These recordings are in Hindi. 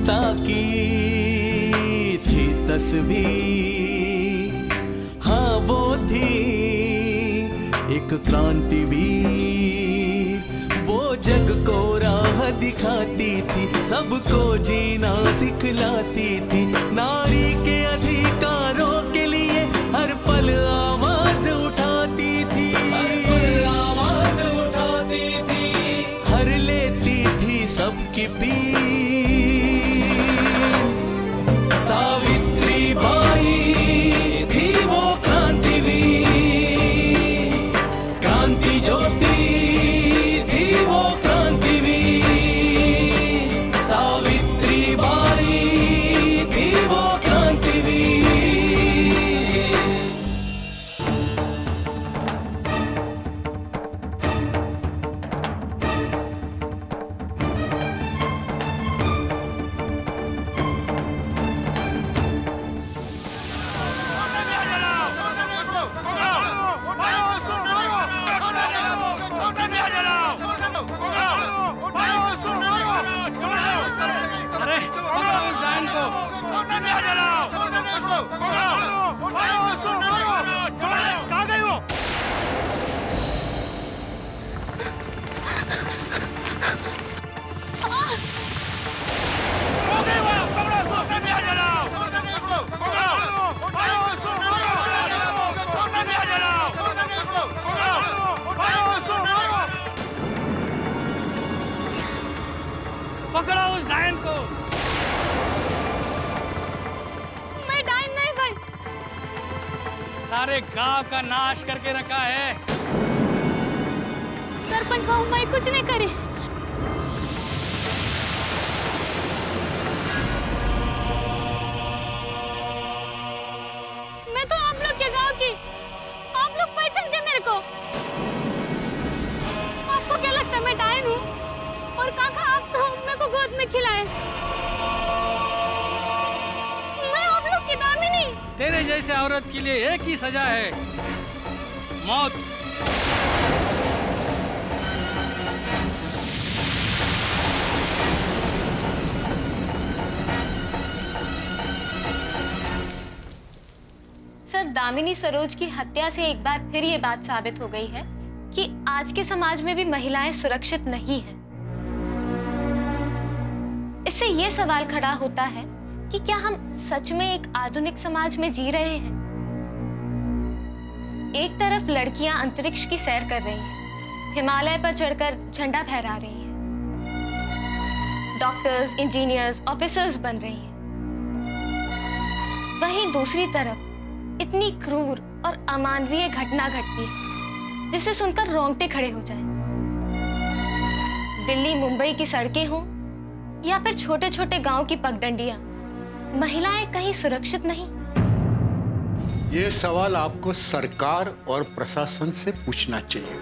ममता की थी तस्वीर। हाँ वो थी एक क्रांतिवीर वो जग को राह दिखाती थी सबको जीना सिखलाती थी। नारी के अधिकारों के लिए हर पल आवाज़ उठाती थी। हर आवाज़ उठाती थी। हर लेती थी सबकी पीर का नाश करके रखा है। सरपंच बाबू मैं कुछ नहीं करी। मैं तो आप लोग के गाँव की आप लोग पहचान गए मेरे को। आपको क्या लगता है मैं डाइन हूँ? और काका आप तो मेरे को गोद में खिलाए। मैं आप लोग की दामिनी। तेरे जैसे औरत के लिए एक ही सजा है। मौत सर, दामिनी सरोज की हत्या से एक बार फिर ये बात साबित हो गई है कि आज के समाज में भी महिलाएँ सुरक्षित नहीं हैं। इससे ये सवाल खड़ा होता है कि क्या हम सच में एक आधुनिक समाज में जी रहे हैं एक तरफ़ लड़कियाँ अंतरिक्ष की सैर कर रही हैं, हिमालय पर चढ़कर झंडा फहरा रही हैं। डॉक्टर्स इंजीनियर्स ऑफिसर्स बन रही हैं। वहीं दूसरी तरफ़ इतनी क्रूर और अमानवीय घटना घटती है, जिसे सुनकर रोंगटे खड़े हो जाएँ। दिल्ली, मुंबई की सड़कें हों, या फिर छोटे छोटे गाँव की पगडंडियाँ, महिलाएँ कहीं सुरक्षित नहीं। ये सवाल आपको सरकार और प्रशासन से पूछना चाहिए।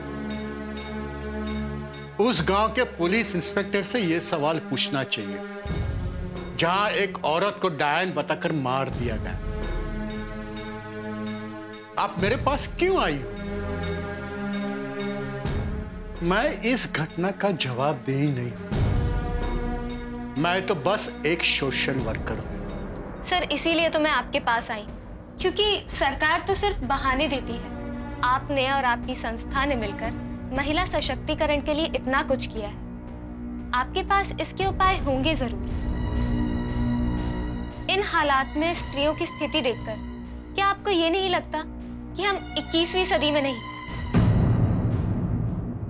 उस गाँव के पुलिस इंस्पेक्टर से यह सवाल पूछना चाहिए, जहाँ एक औरत को डायन बताकर मार दिया गया। आप मेरे पास क्यों आई? मैं इस घटना का जवाब दे ही नहीं। मैं तो बस एक सोशल वर्कर हूँ। सर, इसीलिए तो मैं आपके पास आई। क्योंकि सरकार तो सिर्फ़ बहाने देती है। आपने और आपकी संस्था ने मिलकर महिला सशक्तिकरण के लिए इतना कुछ किया है। आपके पास इसके उपाय होंगे ज़रूर। इन हालात में स्त्रियों की स्थिति देखकर क्या आपको ये नहीं लगता कि हम 21वीं सदी में नहीं?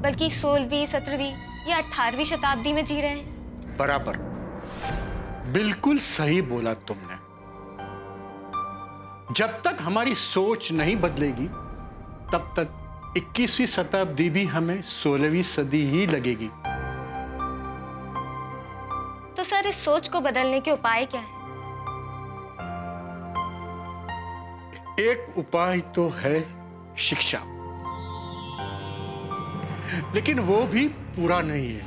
बल्कि 16वीं 17वीं या 18वीं शताब्दी में जी रहे हैं। बराबर। बिल्कुल सही बोला तुमने। जब तक हमारी सोच नहीं बदलेगी तब तक 21वीं शताब्दी भी हमें 16वीं सदी ही लगेगी। तो सर इस सोच को बदलने के उपाय क्या है? एक उपाय तो है शिक्षा। लेकिन वो भी पूरा नहीं है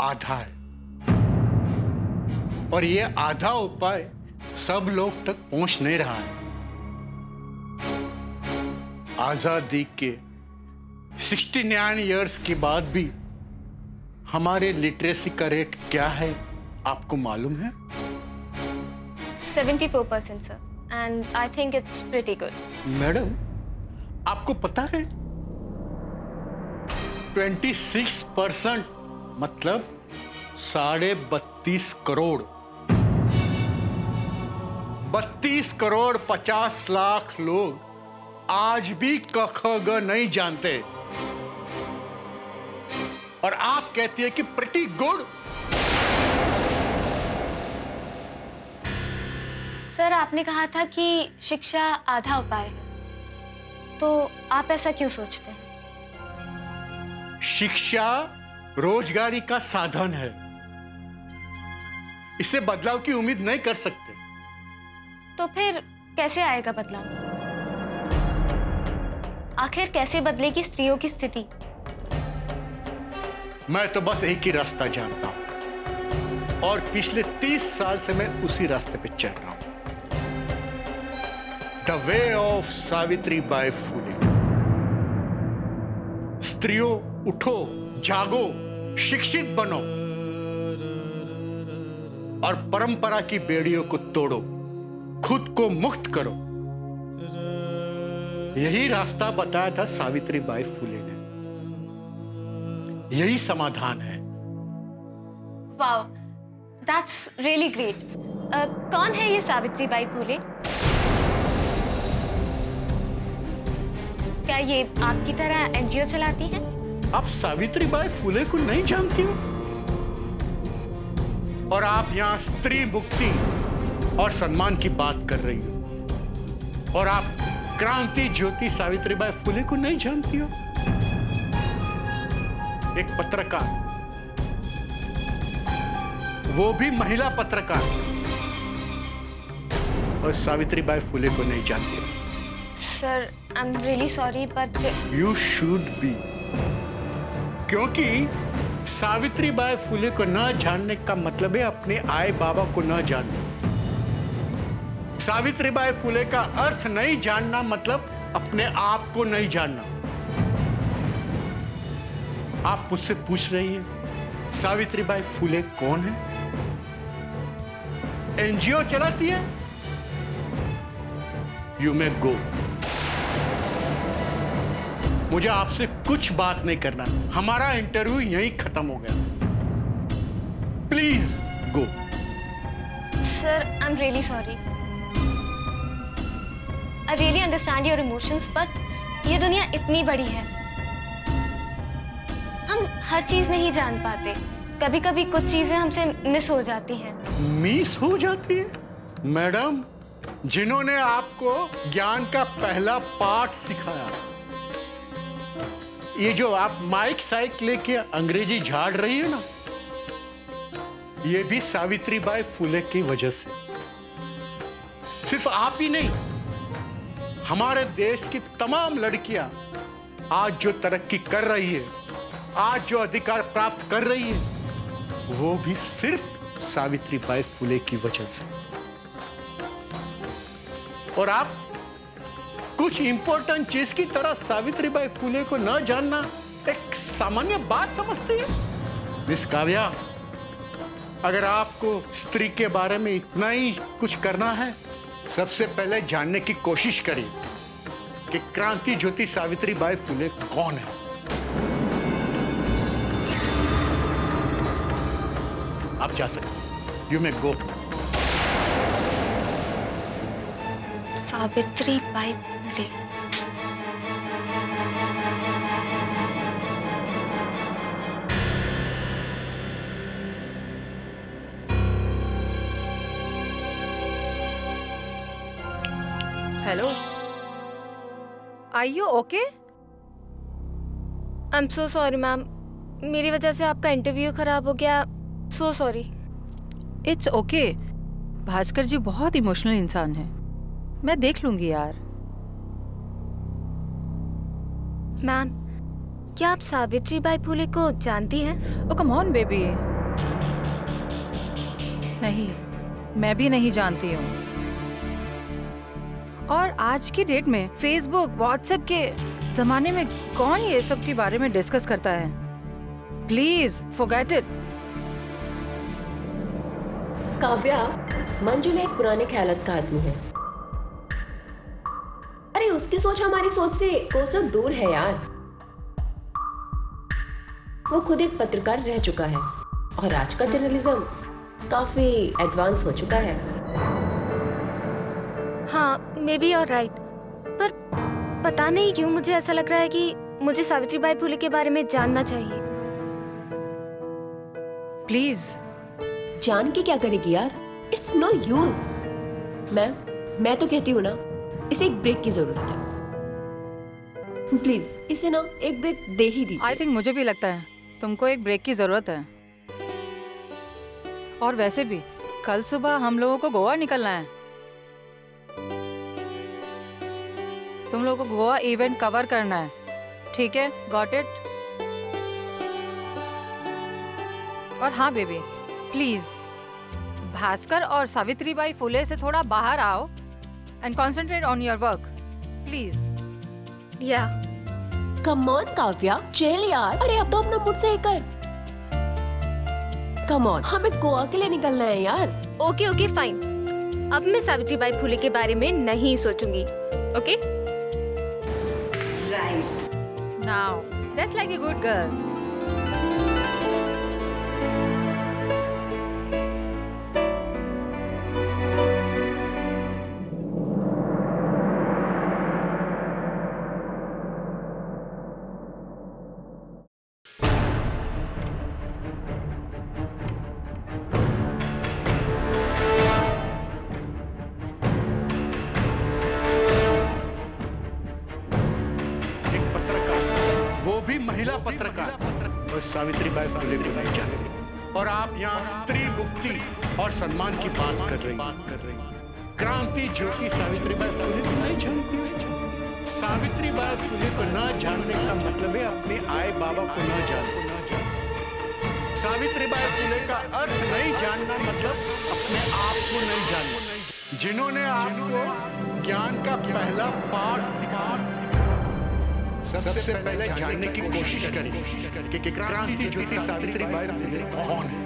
आधा है। और ये आधा उपाय सब लोग तक पहुँच नहीं रहा है। आज़ादी के 69 इयर्स के बाद भी हमारे लिटरेसी का रेट क्या है आपको मालूम है? 74 percent sir and I think it's pretty good madam आपको पता है? 26 परसेंट मतलब साढ़े बत्तीस करोड़। बत्तीस करोड़ पचास लाख लोग आज भी क ख ग नहीं जानते। और आप कहती है कि प्रिटी गुड सर आपने कहा था कि शिक्षा आधा उपाय है। तो आप ऐसा क्यों सोचते हैं? शिक्षा रोजगारी का साधन है। इससे बदलाव की उम्मीद नहीं कर सकते। तो फिर कैसे आएगा बदलाव? आखिर कैसे बदलेगी स्त्रियों की स्थिति? मैं तो बस एक ही रास्ता जानता हूँ। और पिछले तीस साल से मैं उसी रास्ते पे चल रहा हूँ। The way of Savitri Bai Phule स्त्रियों, उठो, जागो, शिक्षित बनो। और परंपरा की बेड़ियों को तोड़ो। खुद को मुक्त करो। यही रास्ता बताया था सावित्री बाई फूले ने। यही समाधान है। वाओ दैट्स रियली ग्रेट कौन है ये सावित्री बाई फूले? क्या ये आपकी तरह एनजीओ चलाती हैं? आप सावित्री बाई फूले को नहीं जानती हो? और आप यहाँ स्त्री मुक्ति और सम्मान की बात कर रही हो। और आप क्रांति ज्योति सावित्री बाई फूले को नहीं जानती हो? एक पत्रकार। वो भी महिला पत्रकार। और सावित्री बाई फूले को नहीं जानती हो। Sir I am really sorry but you should be क्योंकि सावित्री बाई फुले को न जानने का मतलब है अपने आए बाबा को न जानना। सावित्री बाई फुले का अर्थ नहीं जानना मतलब अपने आप को नहीं जानना। आप मुझसे पूछ रही हैं सावित्री बाई फुले कौन है? एनजीओ चलाती है? यू मे गो मुझे आपसे कुछ बात नहीं करना। हमारा इंटरव्यू यहीं खत्म हो गया। Please go sir I am really sorry I really understand your emotions but ये दुनिया इतनी बड़ी है। हम हर चीज़ नहीं जान पाते। कभी कभी कुछ चीज़ें हमसे मिस हो जाती हैं। मिस हो जाती है? मैडम, जिन्होंने आपको ज्ञान का पहला पाठ सिखाया, ये जो आप माइक साइक लेके अंग्रेज़ी झाड़ रही है ना, ये भी सावित्री बाई फुले की वजह से। सिर्फ़ आप ही नहीं हमारे देश की तमाम लड़कियाँ आज जो तरक्की कर रही है, आज जो अधिकार प्राप्त कर रही है, वो भी सिर्फ़ सावित्री बाई फुले की वजह से। और आप कुछ इंपॉर्टेंट चीज़ की तरह सावित्री बाई फुले को न जानना एक सामान्य बात समझती है? मिस काव्या, अगर आपको स्त्री के बारे में इतना ही कुछ करना है सबसे पहले जानने की कोशिश करी कि क्रांति ज्योति सावित्री बाई फुले कौन है। आप जा सकते you may go Savitri Bai Phule. Hello are you okay I am so sorry ma'am मेरी वजह से आपका इंटरव्यू खराब हो गया। So sorry it's okay Bhaskar ji बहुत इमोशनल इंसान है। मैं देख लूँगी यार। मैम क्या आप सावित्री बाई फूले को जानती हैं? ओ कम ऑन बेबी नहीं मैं भी नहीं जानती हूँ। और आज की डेट में फेसबुक व्हाट्सएप के जमाने में कौन ये सब के बारे में डिस्कस करता है? Please forget it Kavya Manjula एक पुराने ख्यालत का आदमी है। अरे, उसकी सोच हमारी सोच से कोसों दूर है यार। वो खुद एक पत्रकार रह चुका है और आज का जर्नलिज्म काफ़ी एडवांस हो चुका है। हाँ मे बी और राइट पर पता नहीं क्यों मुझे ऐसा लग रहा है कि मुझे सावित्रीबाई फुले के बारे में जानना चाहिए। प्लीज़ जान के क्या करेगी यार? इट्स नो यूज़ मैम मैं तो कहती हूँ ना इसे एक ब्रेक की ज़रूरत है। प्लीज़ इसे ना एक ब्रेक दे ही दीजिए। आई थिंक मुझे भी लगता है तुमको एक ब्रेक की ज़रूरत है। और वैसे भी कल सुबह हम लोगों को गोवा निकलना है। तुम लोगों को गोवा इवेंट कवर करना है। ठीक है? गॉट इट और हाँ बेबी प्लीज़ भास्कर और सावित्रीबाई फुले से थोड़ा बाहर आओ and concentrate on your work please या। कम ऑन काव्या चल यार। अरे अब तो अपना मूड सही कर। कम ऑन हमें गोवा के लिए निकलना है यार। ओके ओके फाइन अब मैं सावित्री बाई फुले के बारे में नहीं सोचूँगी okay Now, that's like a good girl. यहाँ स्त्री मुक्ति और सम्मान की बात कर रही बात कर रही क्रांति ज्योति सावित्री बाई फुले को नहीं जानती सावित्री बाई फुले को न जानने का मतलब है अपने आए बाबा को न सावित्री बाई फुले का अर्थ नहीं जानना मतलब अपने आप को नहीं जानना। जिन्होंने आपको ज्ञान का पहला पाठ सिखा, सबसे पहले जानने की कोशिश करी कि क्रांति ज्योति सावित्रीबाई फुले कौन है कौन है?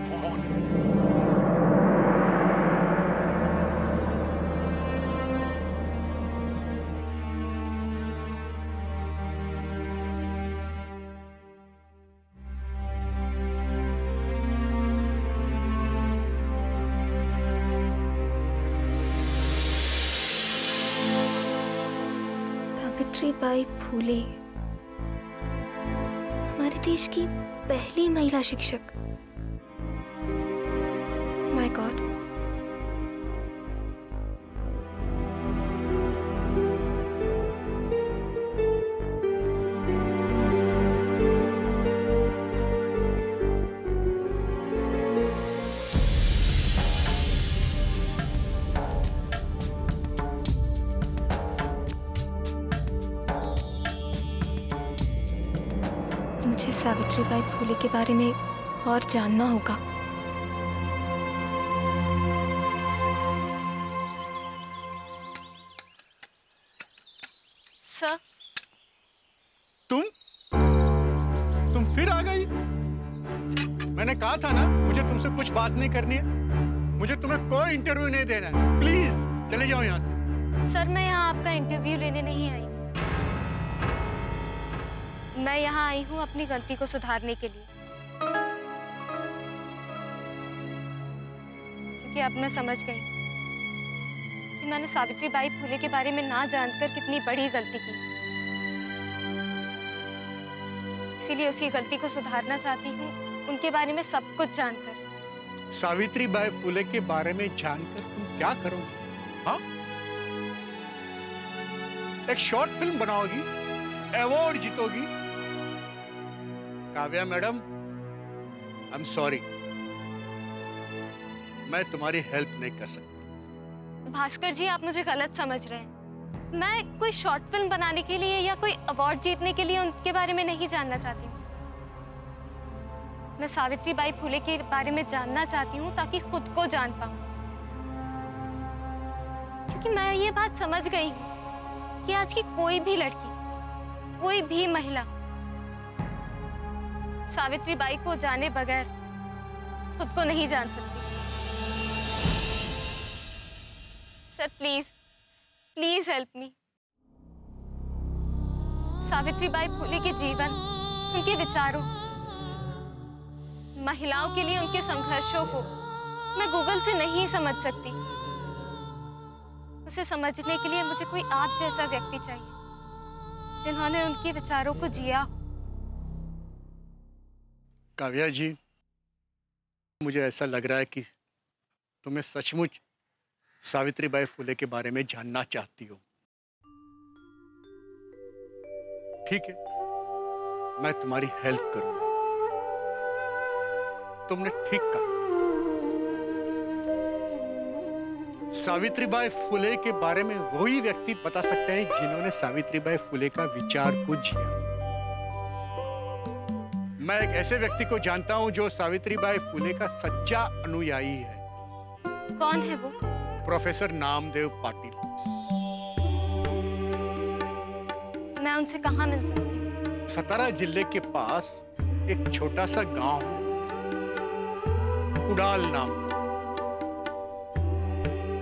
सावित्रीबाई फूले। हमारे देश की पहली महिला शिक्षक। के बारे में और जानना होगा। सर। तुम? तुम फिर आ गई? मैंने कहा था ना मुझे तुमसे कुछ बात नहीं करनी है। मुझे तुम्हें कोई इंटरव्यू नहीं देना है। प्लीज़ चले जाओ यहाँ से। सर मैं यहाँ आपका इंटरव्यू लेने नहीं आई। मैं यहाँ आई हूँ अपनी गलती को सुधारने के लिए। क्योंकि अब मैं समझ गई कि मैंने सावित्री बाई फूले के बारे में ना जानकर कितनी बड़ी गलती की। इसीलिए उसी गलती को सुधारना चाहती हूँ, उनके बारे में सब कुछ जानकर। सावित्री बाई फूले के बारे में जानकर तुम क्या करोगे? हाँ? एक शॉर्ट फ़िल्म बनाओगी, award जीतोगी Kavya madam I am sorry मैं तुम्हारी हेल्प नहीं कर सकता। भास्कर जी, आप मुझे गलत समझ रहे हैं। मैं कोई शॉर्ट फ़िल्म बनाने के लिए या कोई अवार्ड जीतने के लिए उनके बारे में नहीं जानना चाहती हूँ। मैं सावित्री बाई फुले के बारे में जानना चाहती हूँ ताकि खुद को जान पाऊँ। क्योंकि मैं ये बात समझ गई हूँ कि आज की कोई भी लड़की, कोई भी महिला सावित्रीबाई को जाने बगैर खुद को नहीं जान सकती। Sir please please help me Savitribai Phule के जीवन, उनके विचारों, महिलाओं के लिए उनके संघर्षों को मैं गूगल से नहीं समझ सकती। उसे समझने के लिए मुझे कोई आप जैसा व्यक्ति चाहिए, जिन्होंने उनके विचारों को जिया हो। काव्या जी, मुझे ऐसा लग रहा है कि तुम्हें सचमुच सावित्रीबाई फुले के बारे में जानना चाहती हो। ठीक है, मैं तुम्हारी हेल्प करूँगा। तुमने ठीक कहा। सावित्रीबाई फुले के बारे में वही व्यक्ति बता सकते हैं जिन्होंने सावित्रीबाई फुले का विचार को जिया। मैं एक ऐसे व्यक्ति को जानता हूँ जो सावित्री बाई फुले का सच्चा अनुयायी है। कौन है वो? प्रोफेसर नामदेव पाटिल। मैं उनसे कहाँ मिल सकती सतारा ज़िले के पास एक छोटा सा गाँव है। उड़ाल नाम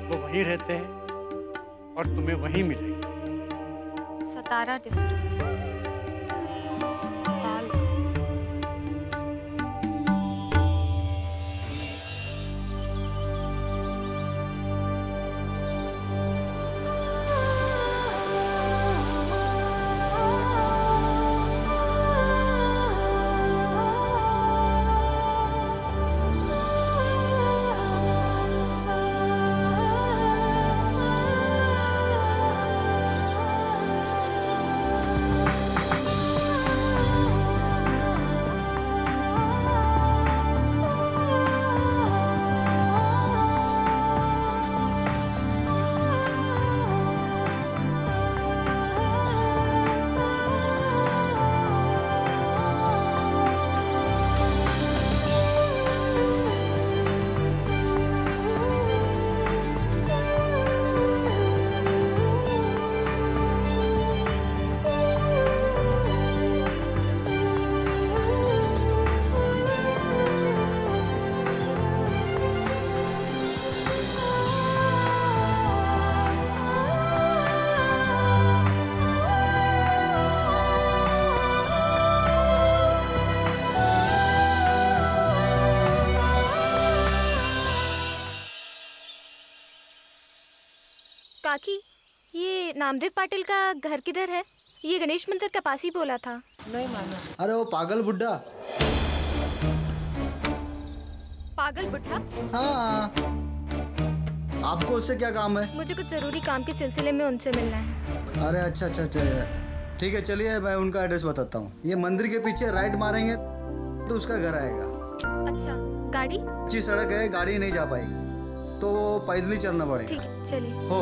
वो वहीं रहते हैं और तुम्हें वहीं मिलेंगे। सतारा डिस्ट्रिक्ट ये नामदेव पाटिल का घर किधर है? ये गणेश मंदिर के पास ही बोला था। नहीं माना। अरे वो पागल बुड्ढा। पागल बुढ़ा हाँ। आपको उससे क्या काम है? मुझे कुछ ज़रूरी काम के सिलसिले में उनसे मिलना है। अरे अच्छा अच्छा अच्छा ठीक है चलिए मैं उनका एड्रेस बताता हूँ। ये मंदिर के पीछे राइट मारेंगे तो उसका घर आएगा। अच्छा गाड़ी? अच्छी सड़क है गाड़ी नहीं जा पाएगी तो पैदल ही चलना पड़ेगा। ठीक चलिए। हो।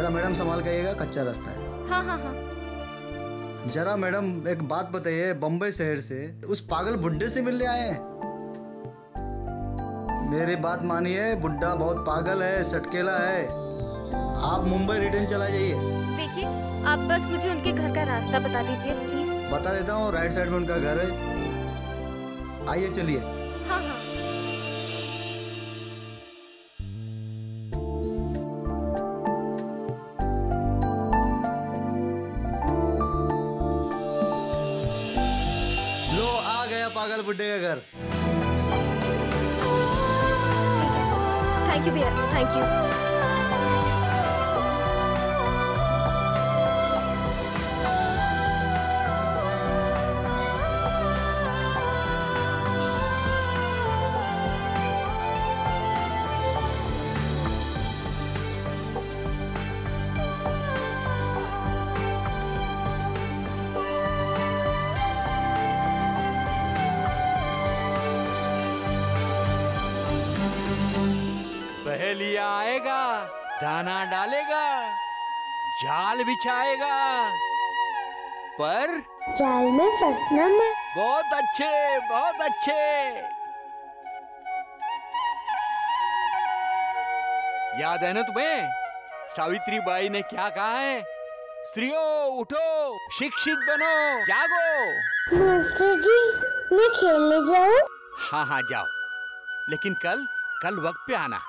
जरा मैडम संभाल के आइएगा कच्चा रास्ता है। हाँ हाँ हाँ। जरा मैडम एक बात बताइए बम्बई शहर से उस पागल बुड्ढे से मिलने आए हैं? मेरी बात मानिए बुड्ढा बहुत पागल है सटकेला है। आप मुंबई रिटर्न चला जाइए। देखिए आप बस मुझे उनके घर का रास्ता बता दीजिए प्लीज़ बता देता हूँ राइट साइड में उनका घर है। आइए चलिए। बुड्ढे का घर थैंक यू पहलिया आएगा दाना डालेगा जाल बिछाएगा। पर जाल में फंसना मैं बहुत अच्छे बहुत अच्छे। याद है ना तुम्हें? सावित्री बाई ने क्या कहा है? स्त्रियों उठो शिक्षित बनो जागो। मास्टर जी मैं खेलने जाऊँ? हाँ हाँ जाओ। लेकिन कल कल वक्त पे आना।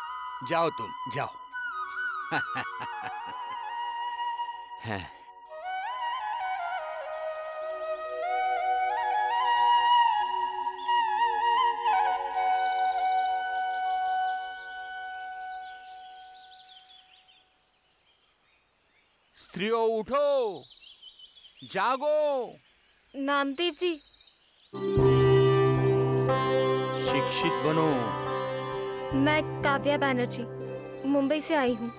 जाओ तुम जाओ। हैं। स्त्रियों उठो। जागो। नामदेव जी। शिक्षित बनो। मैं काव्या बैनर्जी मुंबई से आई हूँ।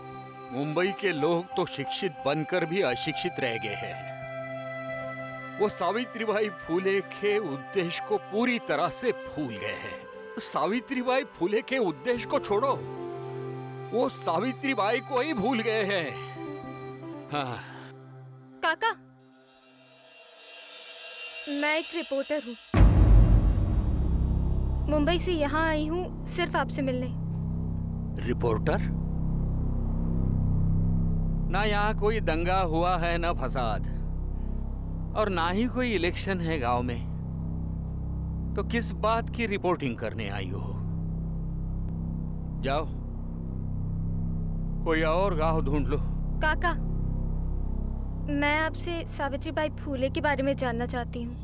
मुंबई के लोग तो शिक्षित बनकर भी अशिक्षित रह गए हैं। वो सावित्रीबाई फूले के उद्देश्य को पूरी तरह से भूल गए हैं। सावित्रीबाई फूले के उद्देश्य को छोड़ो। वो सावित्रीबाई को ही भूल गए हैं। हाँ। काका मैं एक रिपोर्टर हूँ। मुंबई से यहाँ आई हूँ सिर्फ़ आपसे मिलने। रिपोर्टर? ना यहाँ कोई दंगा हुआ है ना फसाद। और ना ही कोई इलेक्शन है गाँव में। तो किस बात की रिपोर्टिंग करने आई हो? जाओ। कोई और गाँव ढूंढ लो। काका मैं आपसे सावित्रीबाई फूले के बारे में जानना चाहती हूँ।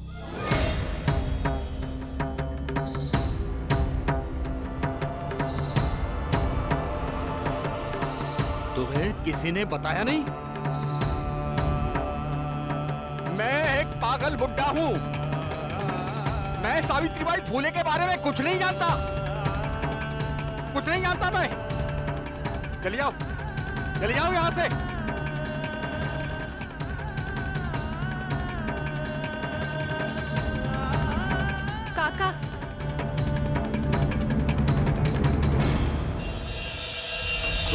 तुम्हें किसी ने बताया नहीं। मैं एक पागल बुड्ढा हूँ। मैं सावित्रीबाई फूले के बारे में कुछ नहीं जानता। कुछ नहीं जानता मैं। चलिए जाओ चले जाओ यहाँ से।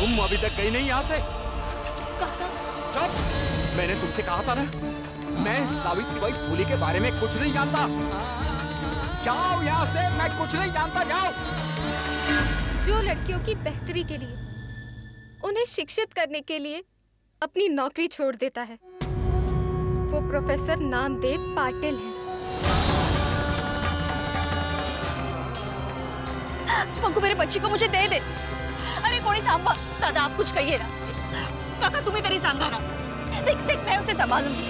तुम अभी तक गई नहीं यहाँ से। चुप। मैंने तुमसे कहा था ना मैं सावित्रीबाई फूले के बारे में कुछ नहीं जानता। जाओ यहाँ से मैं कुछ नहीं जानता जाओ। जो लड़कियों की बेहतरी के लिए उन्हें शिक्षित करने के लिए अपनी नौकरी छोड़ देता है वो प्रोफेसर नामदेव पाटिल हैं। पंकु मेरे बच्ची को मुझे दे दे। कोणी थांबवा दादा आप कुछ कहिए ना काका, तुम्ही तरी सांगा ना. देख देख, मैं उसे संभालूँगी.